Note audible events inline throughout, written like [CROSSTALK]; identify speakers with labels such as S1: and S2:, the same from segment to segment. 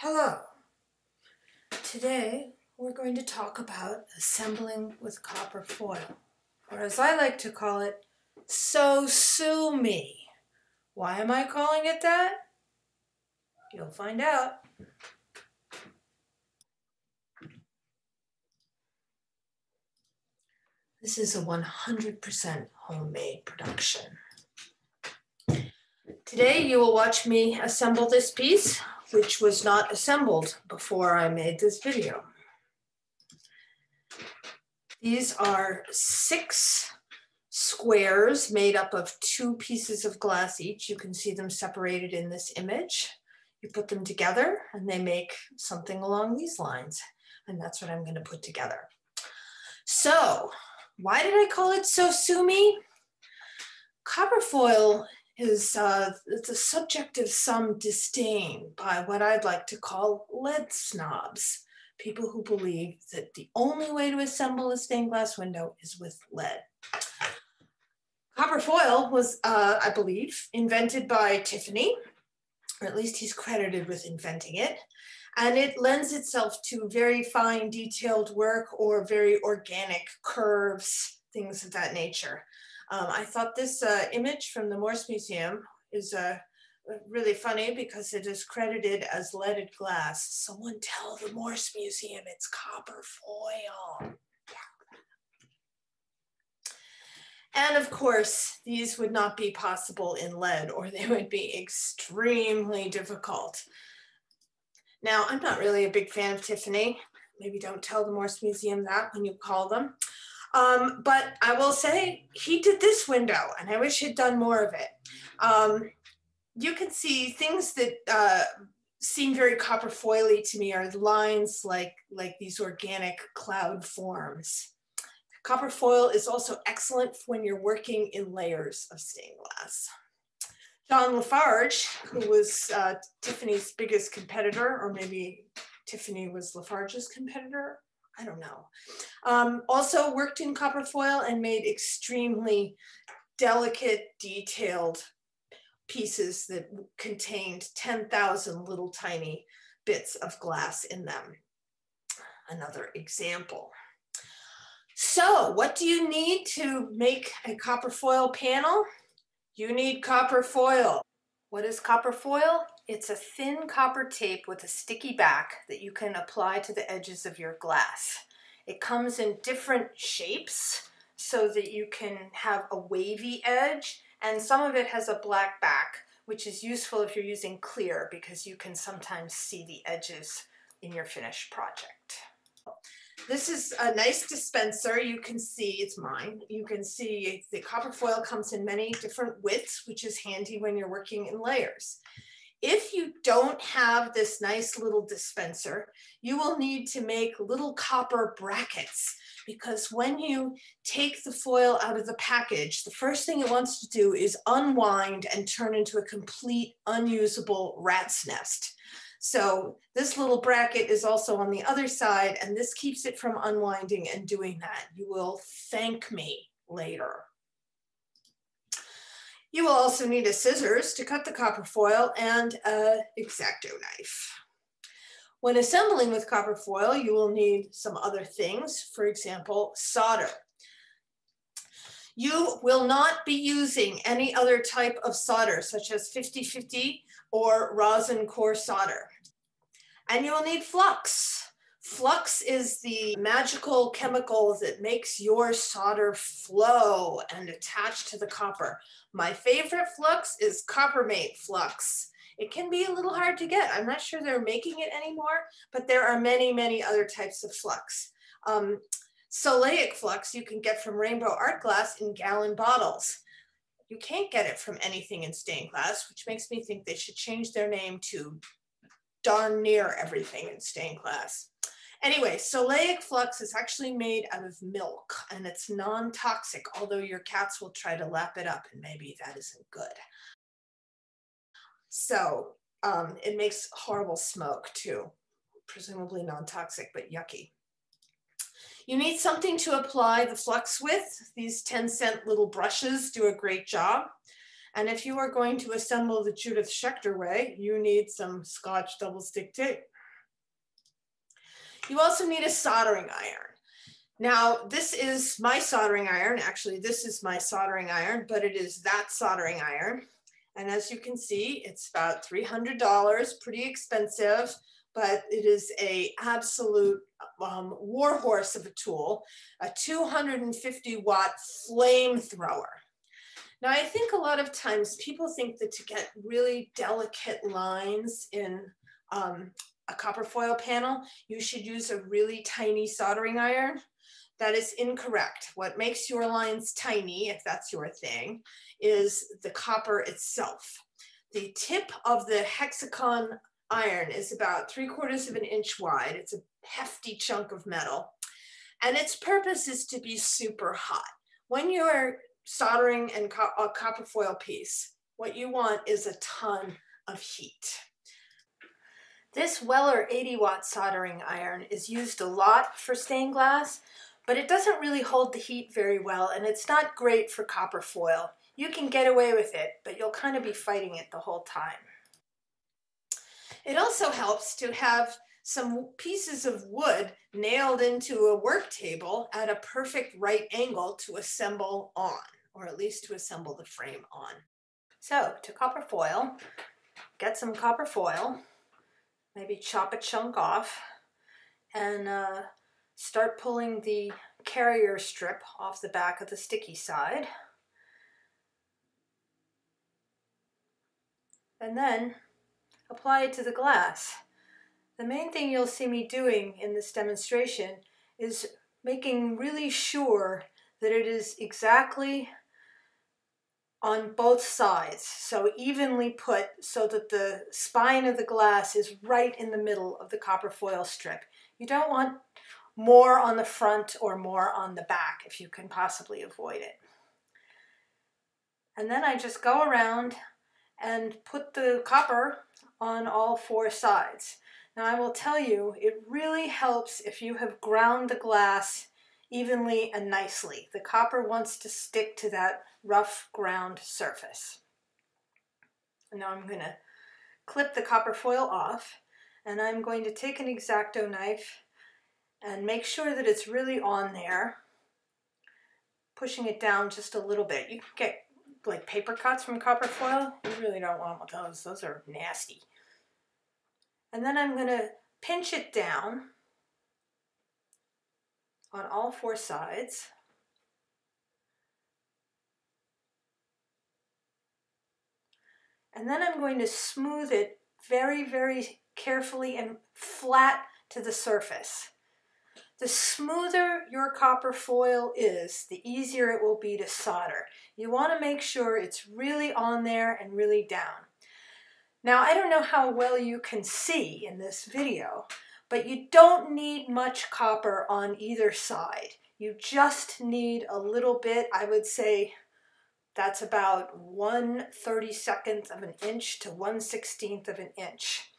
S1: Hello. Today we're going to talk about assembling with copper foil, or as I like to call it, so sue me. Why am I calling it that? You'll find out. This is a 100% homemade production. Today you will watch me assemble this piece which was not assembled before I made this video. These are six squares made up of two pieces of glass each. You can see them separated in this image. You put them together and they make something along these lines. And that's what I'm gonna put together. So why did I call it So Sue Is uh, the subject of some disdain by what I'd like to call lead snobs, people who believe that the only way to assemble a stained glass window is with lead. Copper foil was, uh, I believe, invented by Tiffany, or at least he's credited with inventing it. And it lends itself to very fine detailed work or very organic curves, things of that nature. Um, I thought this uh, image from the Morse Museum is uh, really funny because it is credited as leaded glass. Someone tell the Morse Museum it's copper foil. And of course, these would not be possible in lead or they would be extremely difficult. Now, I'm not really a big fan of Tiffany. Maybe don't tell the Morse Museum that when you call them. Um, but I will say he did this window and I wish he'd done more of it. Um, you can see things that uh, seem very copper foily to me are lines like, like these organic cloud forms. Copper foil is also excellent when you're working in layers of stained glass. John Lafarge, who was uh, Tiffany's biggest competitor, or maybe Tiffany was Lafarge's competitor, I don't know. Um, also worked in copper foil and made extremely delicate, detailed pieces that contained 10,000 little tiny bits of glass in them. Another example. So what do you need to make a copper foil panel? You need copper foil. What is copper foil? It's a thin copper tape with a sticky back that you can apply to the edges of your glass. It comes in different shapes so that you can have a wavy edge and some of it has a black back which is useful if you're using clear because you can sometimes see the edges in your finished project. This is a nice dispenser. You can see, it's mine. You can see the copper foil comes in many different widths, which is handy when you're working in layers. If you don't have this nice little dispenser, you will need to make little copper brackets because when you take the foil out of the package, the first thing it wants to do is unwind and turn into a complete unusable rat's nest. So this little bracket is also on the other side and this keeps it from unwinding and doing that. You will thank me later. You will also need a scissors to cut the copper foil and a X-Acto knife. When assembling with copper foil, you will need some other things, for example, solder. You will not be using any other type of solder, such as 50-50 or rosin core solder. And you will need flux. Flux is the magical chemical that makes your solder flow and attach to the copper. My favorite flux is Coppermate flux. It can be a little hard to get. I'm not sure they're making it anymore, but there are many, many other types of flux. Um, Soleic flux you can get from Rainbow Art Glass in gallon bottles. You can't get it from anything in stained glass, which makes me think they should change their name to darn near everything in stained glass. Anyway, Soleic flux is actually made out of milk and it's non-toxic, although your cats will try to lap it up and maybe that isn't good. So um, it makes horrible smoke too, presumably non-toxic, but yucky. You need something to apply the flux with. These 10 cent little brushes do a great job. And if you are going to assemble the Judith Schaechter way, you need some Scotch double stick tape. You also need a soldering iron. Now, this is my soldering iron. Actually, this is my soldering iron, but it is that soldering iron. And as you can see, it's about $300, pretty expensive, but it is a absolute um, warhorse of a tool, a 250 watt flamethrower. Now, I think a lot of times people think that to get really delicate lines in um, a copper foil panel, you should use a really tiny soldering iron. That is incorrect. What makes your lines tiny, if that's your thing, is the copper itself. The tip of the Hexacon iron is about three quarters of an inch wide. It's a hefty chunk of metal. And its purpose is to be super hot. When you're soldering and co a copper foil piece, what you want is a ton of heat. This Weller 80 watt soldering iron is used a lot for stained glass, but it doesn't really hold the heat very well and it's not great for copper foil. You can get away with it, but you'll kind of be fighting it the whole time. It also helps to have some pieces of wood nailed into a work table at a perfect right angle to assemble on, or at least to assemble the frame on. So to copper foil, get some copper foil, maybe chop a chunk off, and uh, start pulling the carrier strip off the back of the sticky side. And then apply it to the glass. The main thing you'll see me doing in this demonstration is making really sure that it is exactly on both sides, so evenly put so that the spine of the glass is right in the middle of the copper foil strip. You don't want more on the front or more on the back if you can possibly avoid it. And then I just go around and put the copper on all four sides. Now I will tell you, it really helps if you have ground the glass evenly and nicely. The copper wants to stick to that rough ground surface. And now I'm going to clip the copper foil off and I'm going to take an X-Acto knife and make sure that it's really on there, pushing it down just a little bit. You can get like paper cuts from copper foil. You really don't want those. Those are nasty. And then I'm going to pinch it down on all four sides. And then I'm going to smooth it very, very carefully and flat to the surface. The smoother your copper foil is, the easier it will be to solder. You want to make sure it's really on there and really down. Now, I don't know how well you can see in this video, but you don't need much copper on either side. You just need a little bit, I would say that's about 1 32nd of an inch to 1 16th of an inch.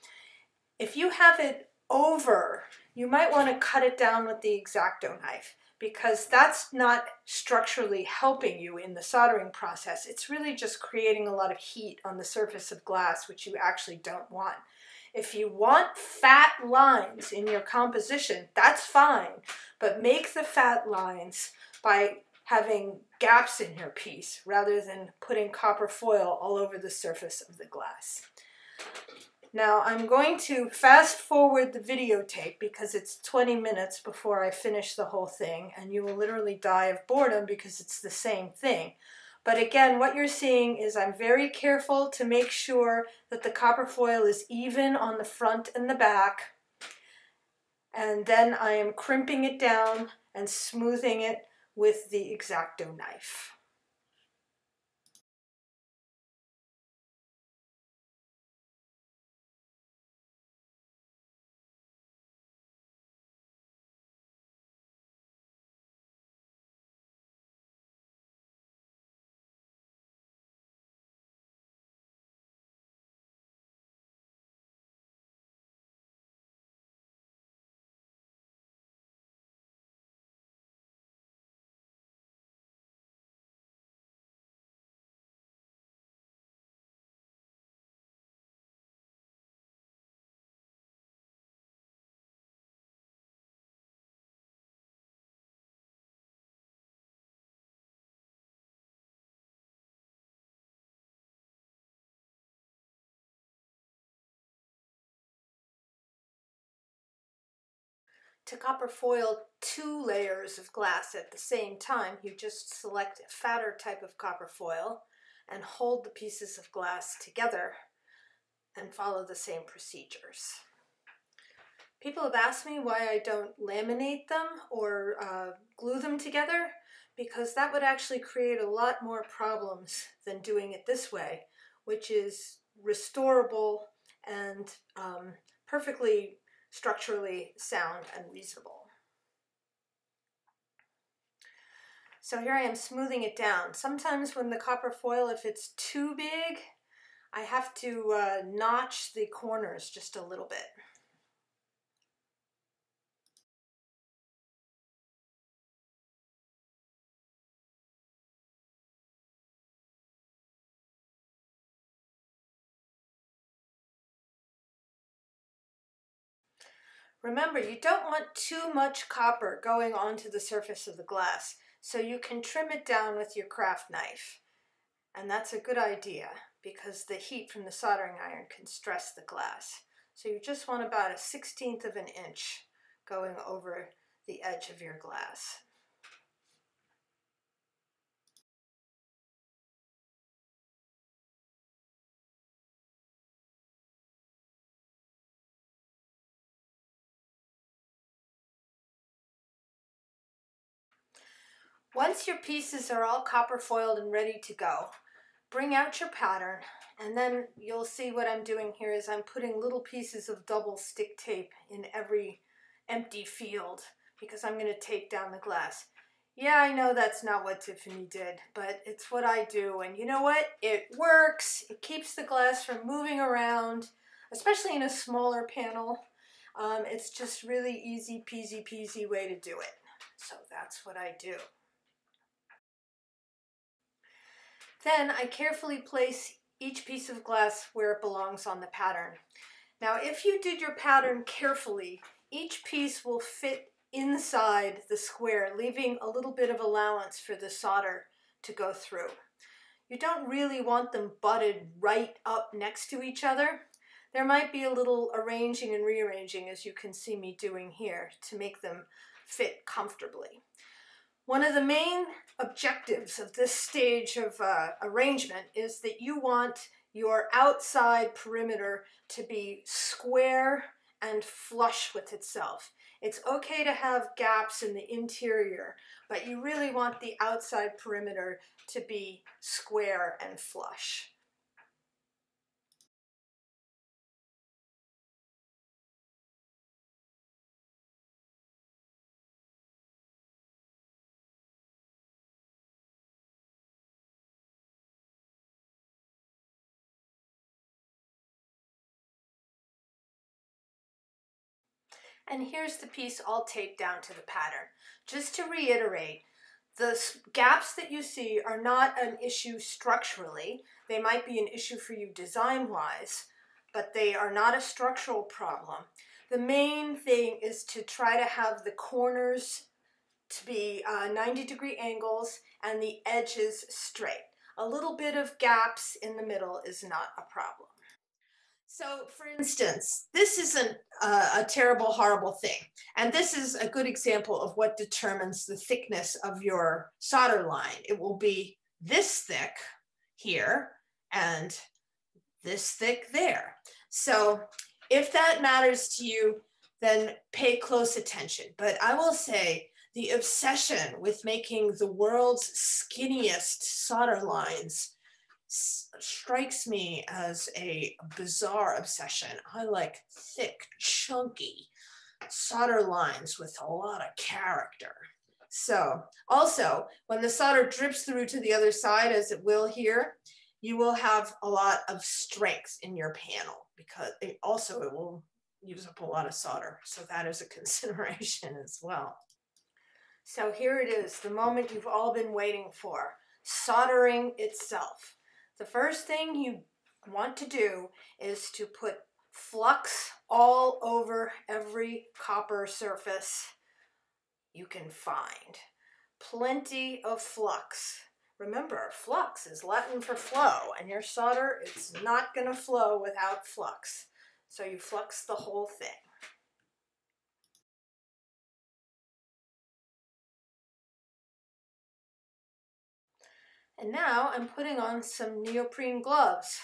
S1: If you have it over, you might want to cut it down with the X-Acto knife because that's not structurally helping you in the soldering process. It's really just creating a lot of heat on the surface of glass, which you actually don't want. If you want fat lines in your composition, that's fine, but make the fat lines by having gaps in your piece rather than putting copper foil all over the surface of the glass. Now I'm going to fast forward the videotape because it's 20 minutes before I finish the whole thing and you will literally die of boredom because it's the same thing. But again, what you're seeing is I'm very careful to make sure that the copper foil is even on the front and the back. And then I am crimping it down and smoothing it with the X-Acto knife. To copper foil two layers of glass at the same time, you just select a fatter type of copper foil and hold the pieces of glass together and follow the same procedures. People have asked me why I don't laminate them or uh, glue them together because that would actually create a lot more problems than doing it this way, which is restorable and um, perfectly structurally sound and reasonable. So here I am smoothing it down. Sometimes when the copper foil, if it's too big, I have to uh, notch the corners just a little bit. Remember, you don't want too much copper going onto the surface of the glass, so you can trim it down with your craft knife. And that's a good idea because the heat from the soldering iron can stress the glass. So you just want about a sixteenth of an inch going over the edge of your glass. Once your pieces are all copper foiled and ready to go, bring out your pattern and then you'll see what I'm doing here is I'm putting little pieces of double stick tape in every empty field because I'm going to tape down the glass. Yeah, I know that's not what Tiffany did, but it's what I do. And you know what? It works. It keeps the glass from moving around, especially in a smaller panel. Um, it's just really easy peasy peasy way to do it. So that's what I do. Then I carefully place each piece of glass where it belongs on the pattern. Now if you did your pattern carefully, each piece will fit inside the square, leaving a little bit of allowance for the solder to go through. You don't really want them butted right up next to each other. There might be a little arranging and rearranging as you can see me doing here to make them fit comfortably. One of the main objectives of this stage of uh, arrangement is that you want your outside perimeter to be square and flush with itself. It's okay to have gaps in the interior, but you really want the outside perimeter to be square and flush. And here's the piece all taped down to the pattern. Just to reiterate, the gaps that you see are not an issue structurally. They might be an issue for you design-wise, but they are not a structural problem. The main thing is to try to have the corners to be uh, 90 degree angles and the edges straight. A little bit of gaps in the middle is not a problem. So, for instance, this isn't a, a, terrible, horrible thing. And this is a good example of what determines the thickness of your solder line. It will be this thick here and this thick there. So if that matters to you, then pay close attention. But I will say the obsession with making the world's skinniest solder lines strikes me as a bizarre obsession. I like thick, chunky solder lines with a lot of character. So also, when the solder drips through to the other side, as it will here, you will have a lot of strength in your panel because it also it will use up a lot of solder. So that is a [LAUGHS] consideration as well. So here it is, the moment you've all been waiting for, soldering itself. The first thing you want to do is to put flux all over every copper surface you can find. Plenty of flux. Remember, flux is Latin for flow, and your solder, it's not going to flow without flux. So you flux the whole thing. And now I'm putting on some neoprene gloves.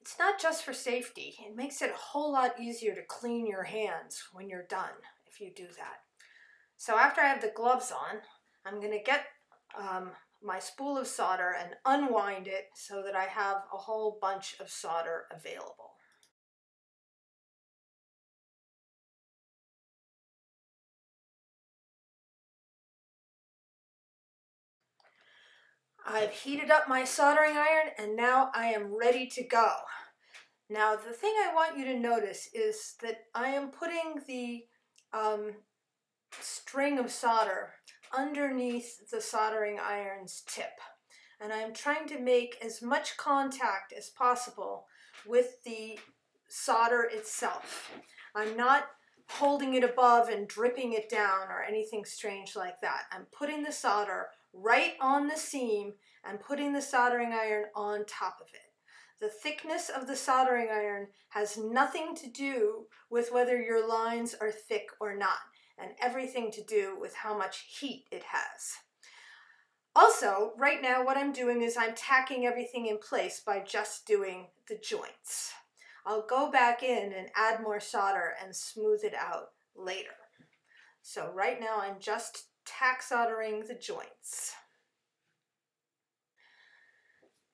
S1: It's not just for safety. It makes it a whole lot easier to clean your hands when you're done if you do that. So after I have the gloves on, I'm going to get um, my spool of solder and unwind it so that I have a whole bunch of solder available. I've heated up my soldering iron and now I am ready to go. Now the thing I want you to notice is that I am putting the um, string of solder underneath the soldering iron's tip. And I'm trying to make as much contact as possible with the solder itself. I'm not holding it above and dripping it down or anything strange like that. I'm putting the solder right on the seam and putting the soldering iron on top of it. The thickness of the soldering iron has nothing to do with whether your lines are thick or not, and everything to do with how much heat it has. Also, right now what I'm doing is I'm tacking everything in place by just doing the joints. I'll go back in and add more solder and smooth it out later. So right now I'm just tack soldering the joints.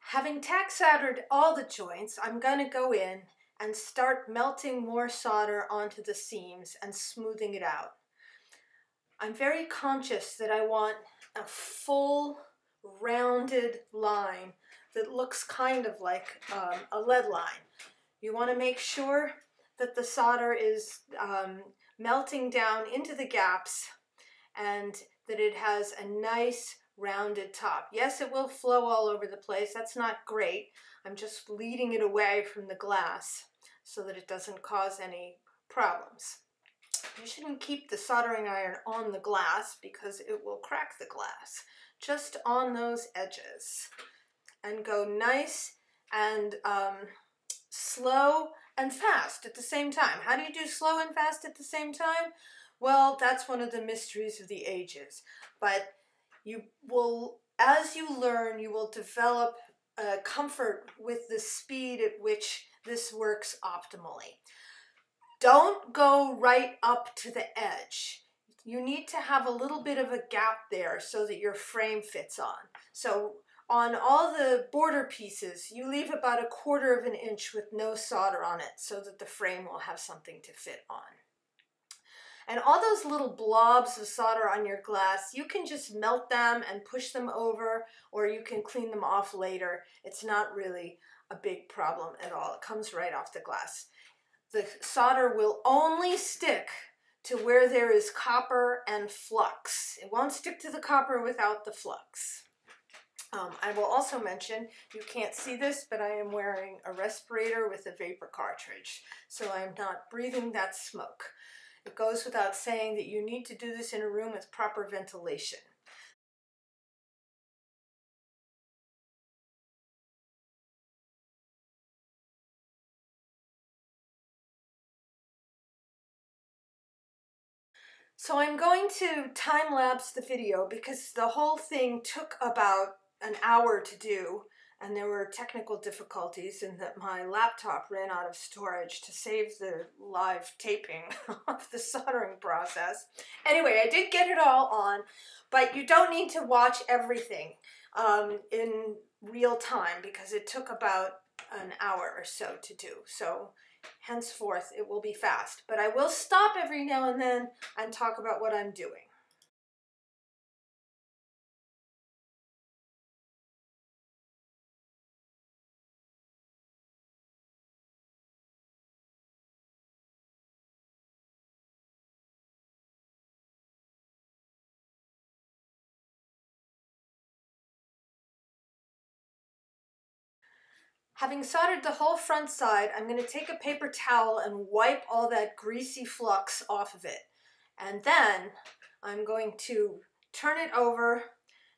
S1: Having tack soldered all the joints, I'm going to go in and start melting more solder onto the seams and smoothing it out. I'm very conscious that I want a full rounded line that looks kind of like um, a lead line. You want to make sure that the solder is um, melting down into the gaps and that it has a nice rounded top. Yes, it will flow all over the place. That's not great. I'm just leading it away from the glass so that it doesn't cause any problems. You shouldn't keep the soldering iron on the glass because it will crack the glass. Just on those edges. And go nice and um, slow and fast at the same time. How do you do slow and fast at the same time? Well, that's one of the mysteries of the ages. But you will, as you learn, you will develop a comfort with the speed at which this works optimally. Don't go right up to the edge. You need to have a little bit of a gap there so that your frame fits on. So on all the border pieces, you leave about a quarter of an inch with no solder on it so that the frame will have something to fit on. And all those little blobs of solder on your glass, you can just melt them and push them over, or you can clean them off later. It's not really a big problem at all. It comes right off the glass. The solder will only stick to where there is copper and flux. It won't stick to the copper without the flux. Um, I will also mention, you can't see this, but I am wearing a respirator with a vapor cartridge, so I'm not breathing that smoke. It goes without saying that you need to do this in a room with proper ventilation. So I'm going to time lapse the video because the whole thing took about an hour to do and there were technical difficulties in that my laptop ran out of storage to save the live taping [LAUGHS] of the soldering process. Anyway, I did get it all on, but you don't need to watch everything um, in real time because it took about an hour or so to do. So henceforth, it will be fast. But I will stop every now and then and talk about what I'm doing. Having soldered the whole front side, I'm going to take a paper towel and wipe all that greasy flux off of it. And then I'm going to turn it over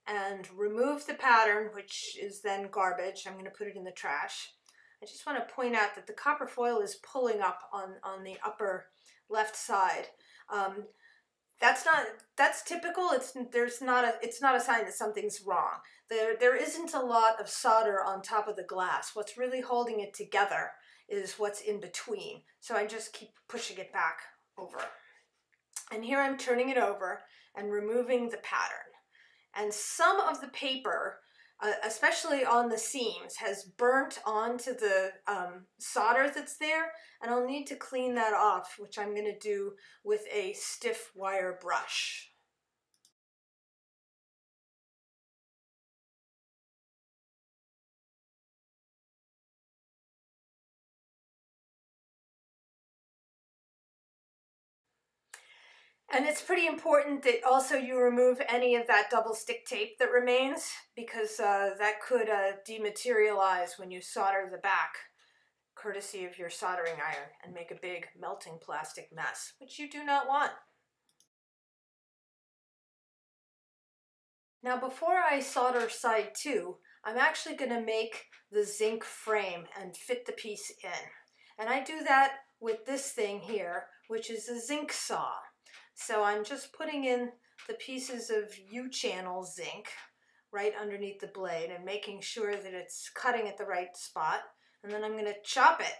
S1: and remove the pattern, which is then garbage. I'm going to put it in the trash. I just want to point out that the copper foil is pulling up on, on the upper left side. Um, that's not that's typical. It's there's not a it's not a sign that something's wrong. There there isn't a lot of solder on top of the glass. What's really holding it together is what's in between. So I just keep pushing it back over. And here I'm turning it over and removing the pattern. And some of the paper uh, especially on the seams, has burnt onto the um, solder that's there, and I'll need to clean that off, which I'm going to do with a stiff wire brush. And it's pretty important that also you remove any of that double stick tape that remains because uh, that could uh, dematerialize when you solder the back, courtesy of your soldering iron, and make a big melting plastic mess, which you do not want. Now before I solder side two, I'm actually going to make the zinc frame and fit the piece in. And I do that with this thing here, which is a zinc saw. So I'm just putting in the pieces of U-channel zinc right underneath the blade and making sure that it's cutting at the right spot. And then I'm going to chop it.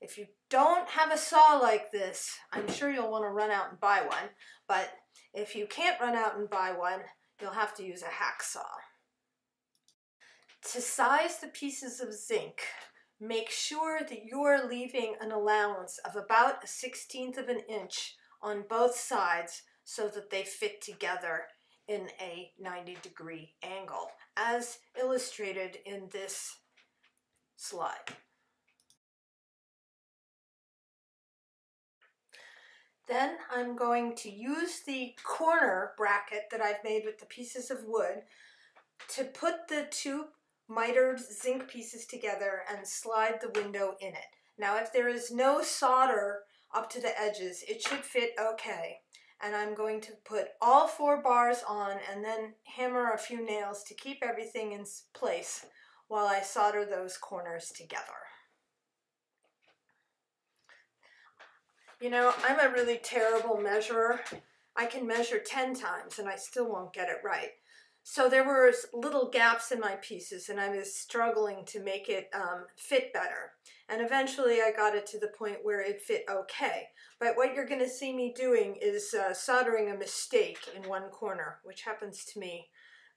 S1: If you don't have a saw like this, I'm sure you'll want to run out and buy one. But if you can't run out and buy one, you'll have to use a hacksaw. To size the pieces of zinc, make sure that you're leaving an allowance of about a 16th of an inch on both sides so that they fit together in a 90 degree angle, as illustrated in this slide. Then I'm going to use the corner bracket that I've made with the pieces of wood to put the two mitered zinc pieces together and slide the window in it. Now if there is no solder up to the edges. It should fit okay. And I'm going to put all four bars on and then hammer a few nails to keep everything in place while I solder those corners together. You know, I'm a really terrible measurer. I can measure 10 times and I still won't get it right. So there were little gaps in my pieces and I was struggling to make it um, fit better. And eventually I got it to the point where it fit okay. But what you're going to see me doing is uh, soldering a mistake in one corner, which happens to me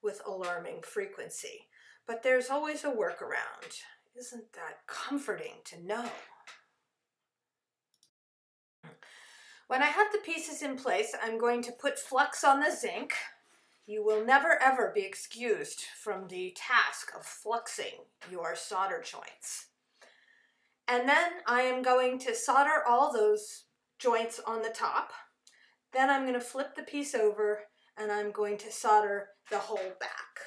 S1: with alarming frequency. But there's always a workaround. Isn't that comforting to know? When I have the pieces in place, I'm going to put flux on the zinc. You will never ever be excused from the task of fluxing your solder joints. And then I am going to solder all those joints on the top. Then I'm going to flip the piece over and I'm going to solder the whole back.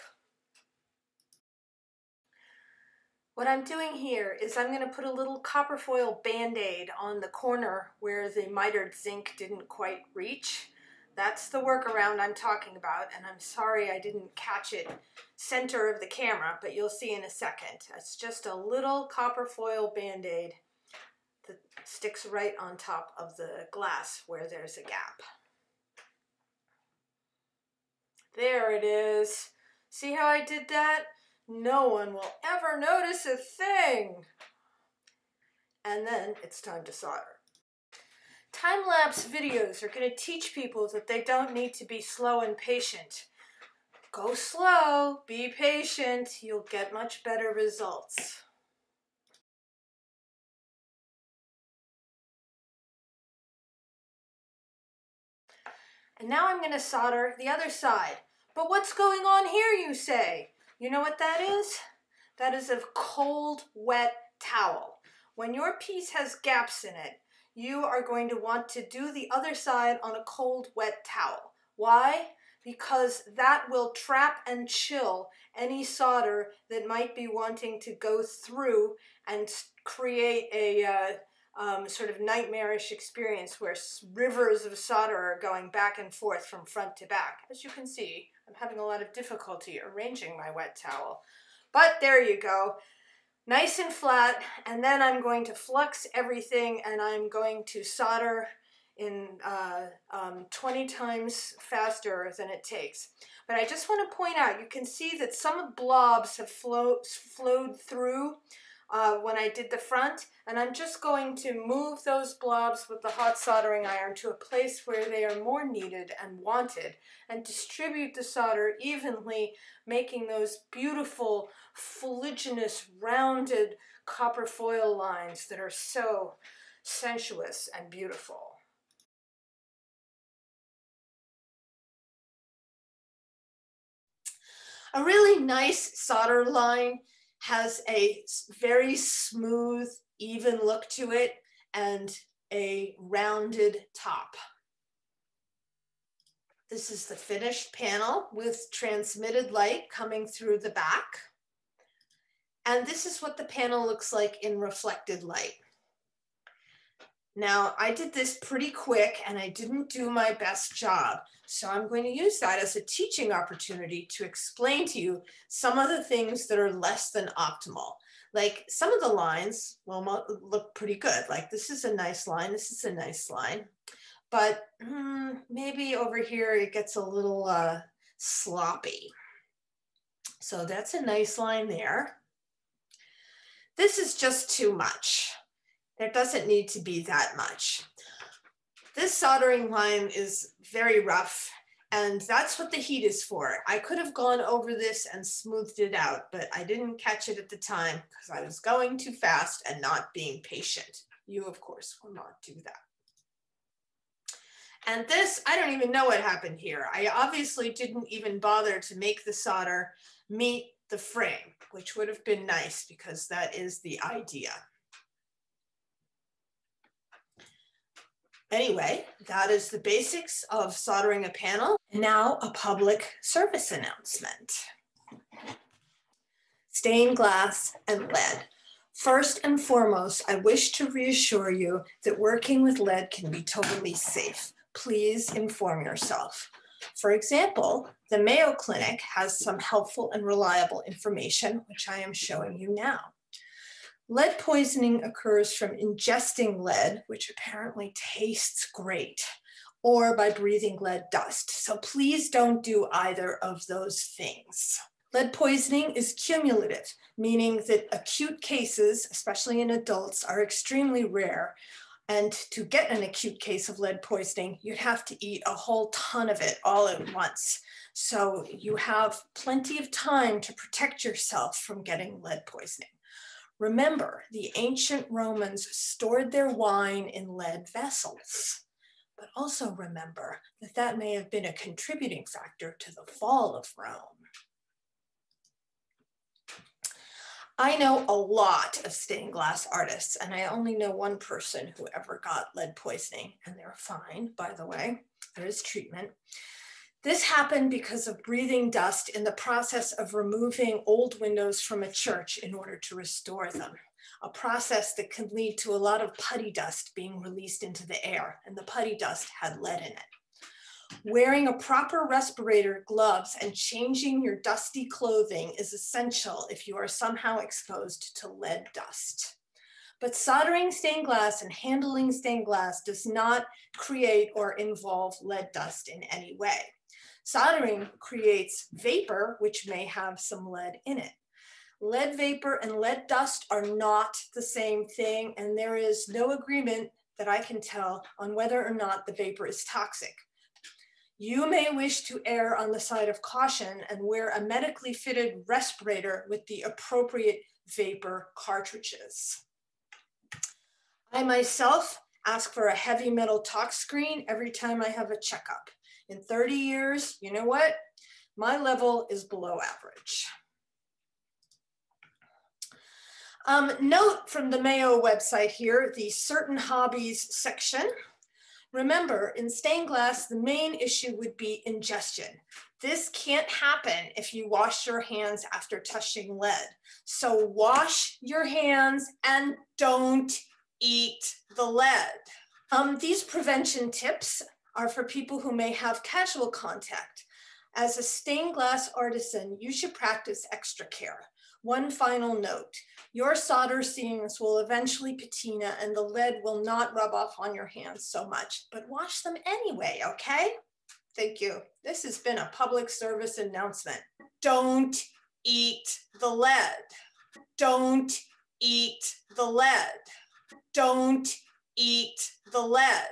S1: What I'm doing here is I'm going to put a little copper foil band-aid on the corner where the mitered zinc didn't quite reach. That's the workaround I'm talking about, and I'm sorry I didn't catch it center of the camera, but you'll see in a second. It's just a little copper foil band-aid that sticks right on top of the glass where there's a gap. There it is. See how I did that? No one will ever notice a thing. And then it's time to solder. Time-lapse videos are going to teach people that they don't need to be slow and patient. Go slow, be patient, you'll get much better results. And now I'm going to solder the other side. But what's going on here, you say? You know what that is? That is a cold, wet towel. When your piece has gaps in it, you are going to want to do the other side on a cold, wet towel. Why? Because that will trap and chill any solder that might be wanting to go through and create a uh, um, sort of nightmarish experience where rivers of solder are going back and forth from front to back. As you can see, I'm having a lot of difficulty arranging my wet towel. But there you go nice and flat, and then I'm going to flux everything and I'm going to solder in uh, um, 20 times faster than it takes. But I just want to point out, you can see that some of blobs have flow, flowed through uh, when I did the front, and I'm just going to move those blobs with the hot soldering iron to a place where they are more needed and wanted, and distribute the solder evenly, making those beautiful, fuliginous, rounded copper foil lines that are so sensuous and beautiful. A really nice solder line has a very smooth, even look to it and a rounded top. This is the finished panel with transmitted light coming through the back. And this is what the panel looks like in reflected light. Now, I did this pretty quick and I didn't do my best job. So I'm going to use that as a teaching opportunity to explain to you some of the things that are less than optimal. Like some of the lines will look pretty good. Like this is a nice line, this is a nice line. But hmm, maybe over here it gets a little uh, sloppy. So that's a nice line there. This is just too much. There doesn't need to be that much. This soldering line is very rough and that's what the heat is for. I could have gone over this and smoothed it out, but I didn't catch it at the time because I was going too fast and not being patient. You, of course, will not do that. And this, I don't even know what happened here. I obviously didn't even bother to make the solder meet the frame, which would have been nice because that is the idea. Anyway, that is the basics of soldering a panel. Now a public service announcement. Stained glass and lead. First and foremost, I wish to reassure you that working with lead can be totally safe. Please inform yourself. For example, the Mayo Clinic has some helpful and reliable information, which I am showing you now. Lead poisoning occurs from ingesting lead, which apparently tastes great, or by breathing lead dust. So please don't do either of those things. Lead poisoning is cumulative, meaning that acute cases, especially in adults, are extremely rare. And to get an acute case of lead poisoning, you'd have to eat a whole ton of it all at once. So you have plenty of time to protect yourself from getting lead poisoning. Remember, the ancient Romans stored their wine in lead vessels. But also remember that that may have been a contributing factor to the fall of Rome. I know a lot of stained glass artists, and I only know one person who ever got lead poisoning, and they're fine, by the way. There is treatment. This happened because of breathing dust in the process of removing old windows from a church in order to restore them, a process that can lead to a lot of putty dust being released into the air, and the putty dust had lead in it. Wearing a proper respirator, gloves, and changing your dusty clothing is essential if you are somehow exposed to lead dust. But soldering stained glass and handling stained glass does not create or involve lead dust in any way. Soldering creates vapor, which may have some lead in it. Lead vapor and lead dust are not the same thing, and there is no agreement that I can tell on whether or not the vapor is toxic. You may wish to err on the side of caution and wear a medically fitted respirator with the appropriate vapor cartridges. I myself ask for a heavy metal tox screen every time I have a checkup in 30 years, you know what? My level is below average. Um, note from the Mayo website here, the certain hobbies section. Remember, in stained glass, the main issue would be ingestion. This can't happen if you wash your hands after touching lead. So wash your hands and don't eat the lead. Um, these prevention tips are for people who may have casual contact. As a stained glass artisan, you should practice extra care. One final note, your solder seams will eventually patina and the lead will not rub off on your hands so much, but wash them anyway, okay? Thank you. This has been a public service announcement. Don't eat the lead. Don't eat the lead. Don't eat the lead.